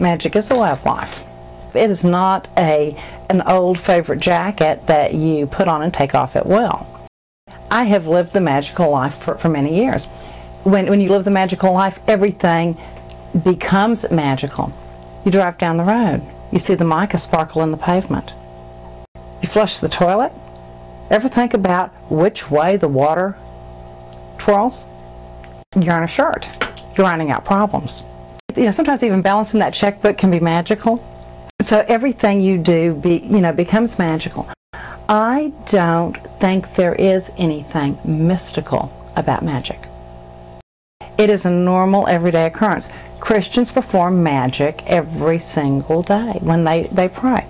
Magic is a way of life. It is not a an old favorite jacket that you put on and take off at will. I have lived the magical life for, for many years. When, when you live the magical life, everything becomes magical. You drive down the road, you see the mica sparkle in the pavement. You flush the toilet. Ever think about which way the water twirls? You're on a shirt. You're ironing out problems. You know, sometimes even balancing that checkbook can be magical. So everything you do, be, you know, becomes magical. I don't think there is anything mystical about magic. It is a normal everyday occurrence. Christians perform magic every single day when they, they pray.